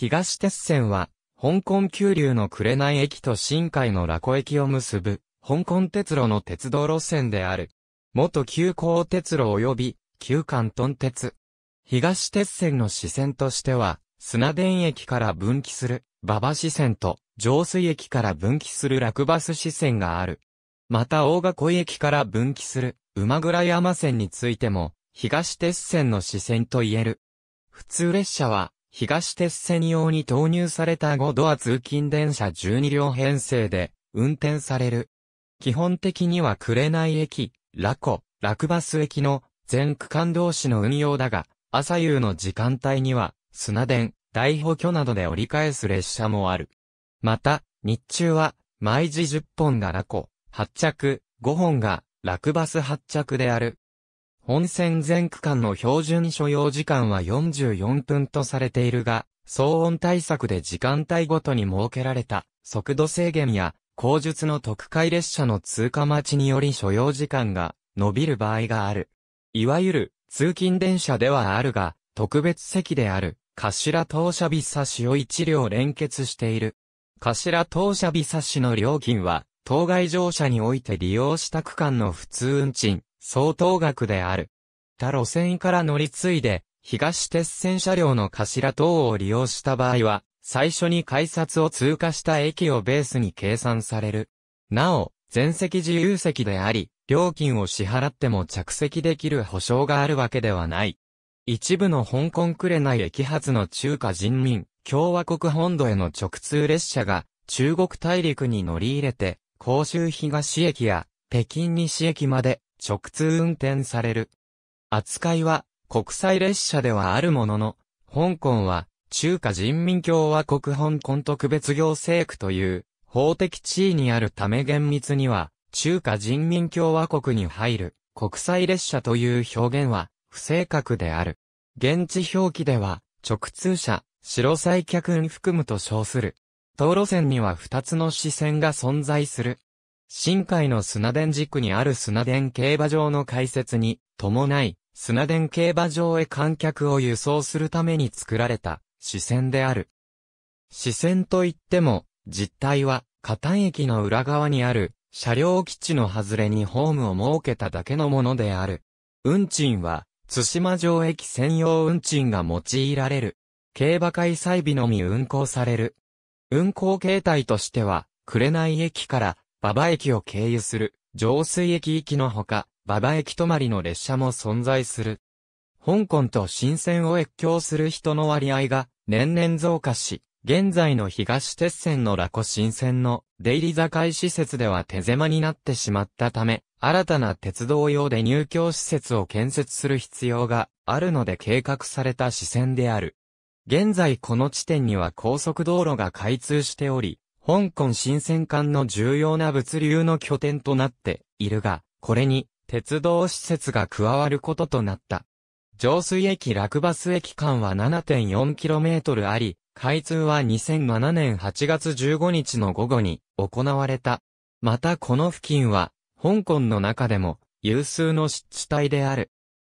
東鉄線は、香港急流の紅駅と新海のラコ駅を結ぶ、香港鉄路の鉄道路線である。元急行鉄路及び、旧関東鉄。東鉄線の支線としては、砂田駅から分岐する、馬場支線と、上水駅から分岐する落バス支線がある。また大賀湖駅から分岐する、馬倉山線についても、東鉄線の支線と言える。普通列車は、東鉄線用に投入された5ドア通勤電車12両編成で運転される。基本的には紅駅、ラコ、落バス駅の全区間同士の運用だが、朝夕の時間帯には砂田、大補拠などで折り返す列車もある。また、日中は毎時10本がラコ、発着、5本が落バス発着である。本線全区間の標準所要時間は44分とされているが、騒音対策で時間帯ごとに設けられた速度制限や後述の特快列車の通過待ちにより所要時間が伸びる場合がある。いわゆる通勤電車ではあるが、特別席である頭当社ビサシを1両連結している。頭当社ビサシの料金は、当該乗車において利用した区間の普通運賃、相当額である。他路線から乗り継いで、東鉄線車両の頭等を利用した場合は、最初に改札を通過した駅をベースに計算される。なお、全席自由席であり、料金を支払っても着席できる保証があるわけではない。一部の香港紅駅発の中華人民共和国本土への直通列車が中国大陸に乗り入れて、広州東駅や北京西駅まで直通運転される。扱いは国際列車ではあるものの、香港は中華人民共和国香港特別行政区という法的地位にあるため厳密には中華人民共和国に入る国際列車という表現は不正確である。現地表記では直通車、白菜客運含むと称する。道路線には2つの支線が存在する。新海の砂田軸にある砂田競馬場の開設に伴い、砂田競馬場へ観客を輸送するために作られた支線である。支線といっても、実態は、加丹駅の裏側にある車両基地の外れにホームを設けただけのものである。運賃は、津島城駅専用運賃が用いられる。競馬会催日のみ運行される。運行形態としては、紅駅から馬場駅を経由する、上水駅行きのほか、馬場駅止まりの列車も存在する。香港と新線を越境する人の割合が年々増加し、現在の東鉄線のラコ新線の出入り境施設では手狭になってしまったため、新たな鉄道用で入居施設を建設する必要があるので計画された支線である。現在この地点には高速道路が開通しており、香港新鮮間の重要な物流の拠点となっているが、これに鉄道施設が加わることとなった。上水駅落バス駅間は 7.4km あり、開通は2007年8月15日の午後に行われた。またこの付近は、香港の中でも有数の湿地帯である。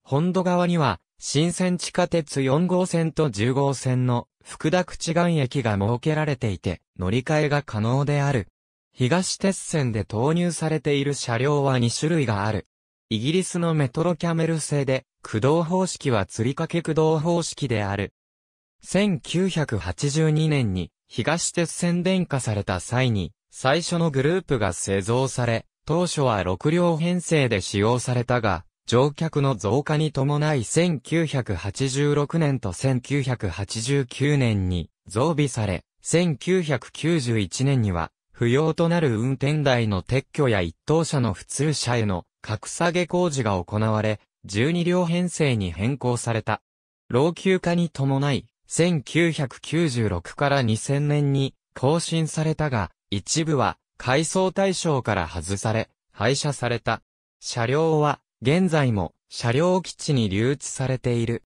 本土側には新線地下鉄4号線と10号線の福田口岸駅が設けられていて、乗り換えが可能である。東鉄線で投入されている車両は2種類がある。イギリスのメトロキャメル製で、駆動方式は釣り掛け駆動方式である。1982年に東鉄線電化された際に、最初のグループが製造され、当初は6両編成で使用されたが、乗客の増加に伴い1986年と1989年に増備され、1991年には不要となる運転台の撤去や一等車の普通車への格下げ工事が行われ、12両編成に変更された。老朽化に伴い、1996から2000年に更新されたが、一部は改装対象から外され、廃車された。車両は現在も車両基地に流通されている。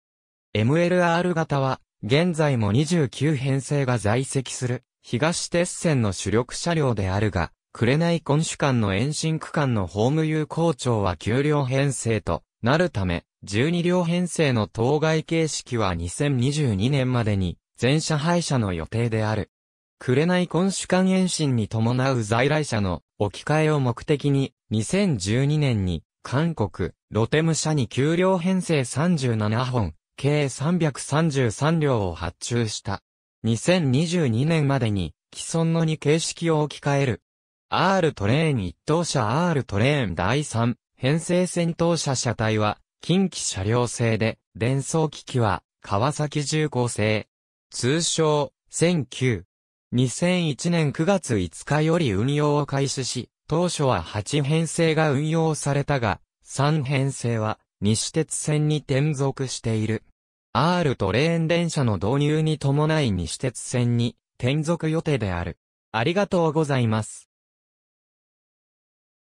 MLR 型は現在も29編成が在籍する東鉄線の主力車両であるが、紅根主間の延伸区間のホーム有効長は9両編成となるため、12両編成の当該形式は2022年までに全車廃車の予定である。紅根主間延伸に伴う在来車の置き換えを目的に、2012年に、韓国、ロテム社に給料編成37本、計333両を発注した。2022年までに、既存の2形式を置き換える。R トレーン一等車 R トレーン第3、編成戦闘車車体は、近畿車両製で、伝送機器は、川崎重工製。通称、1009。2001年9月5日より運用を開始し、当初は8編成が運用されたが、3編成は西鉄線に転属している。R トレーン電車の導入に伴い西鉄線に転属予定である。ありがとうございます。